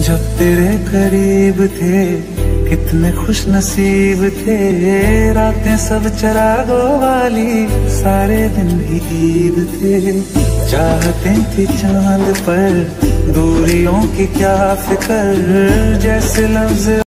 जब तेरे करीब थे, कितने खुश नसीब थे। रातें सब चरागो वाली, सारे दिन भी ईद थे। चाहते थे चाँद पर दूरियों की क्या फिकर, जैसे लफ्ज